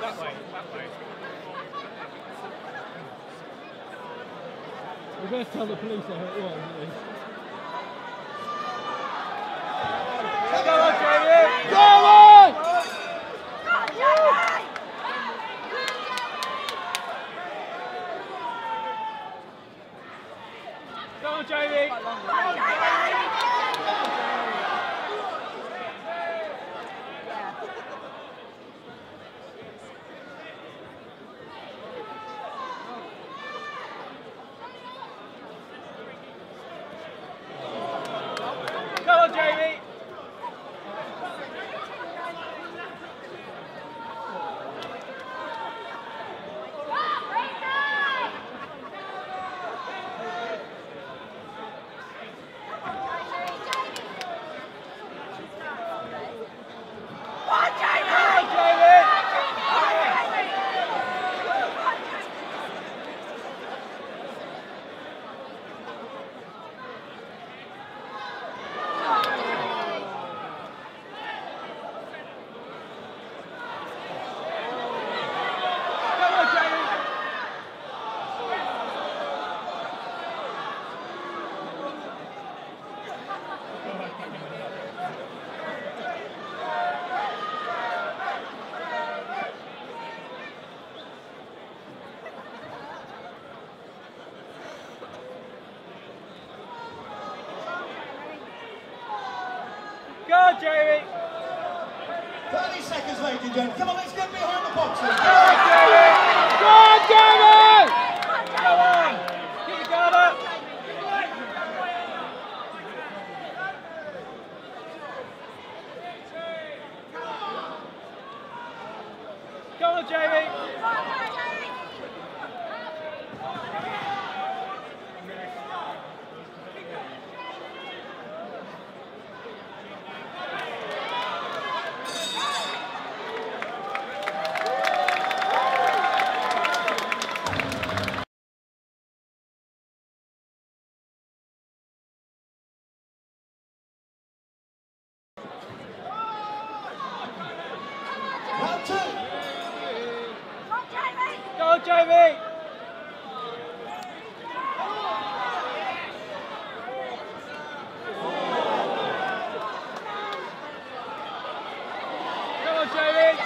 That way, that way. We're going to tell the police how it was, at least. Go on, Jamie! Go on! Go on, Jamie! Go on, Jamie! Go on, Jamie! Go on, Jamie! Go on, Jamie! 30 seconds, ladies and gentlemen. Come on, let's get behind the boxes. On, Jamie! Go on, David! Go on! Keep your guard up! Go on, Jamie! Round two. Go on, Jamie! Go on, Jamie!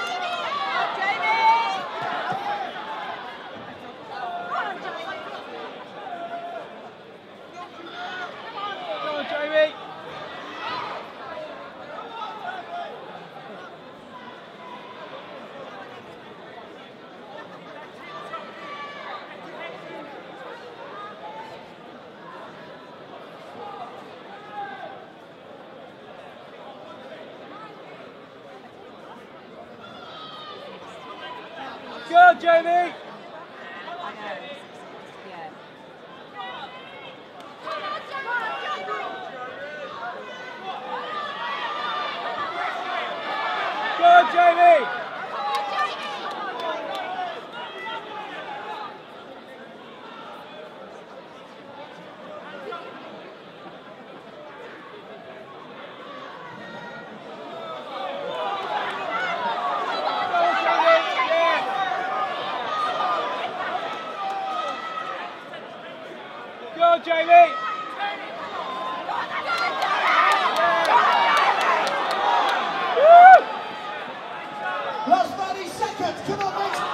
Go on, Jamie! Go Jamie! Jamie! Just 30 seconds. Come on, make some!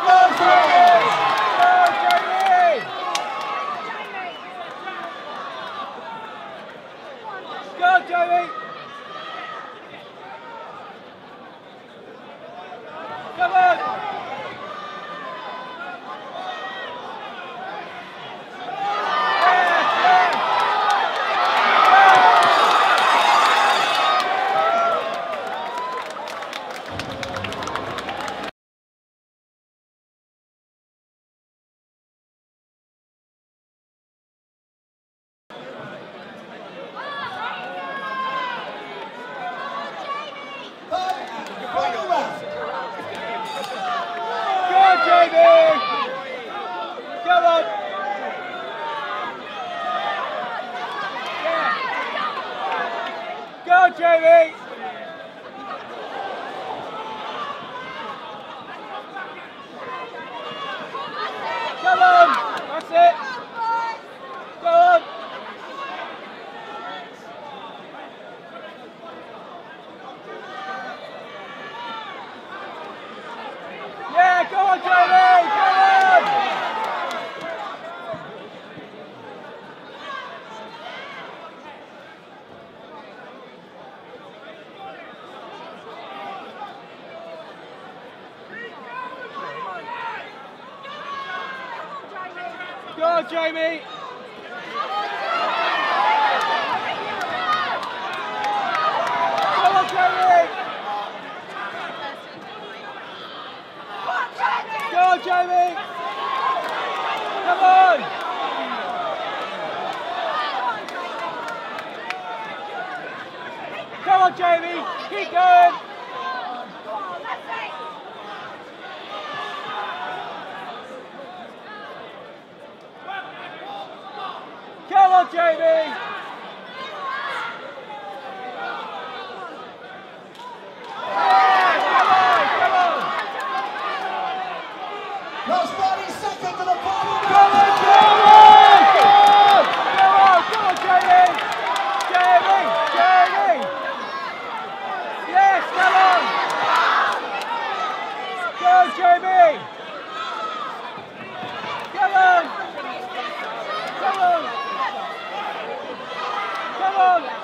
Jamie! on, Jamie. Keep going. Come on, Jamie. Come!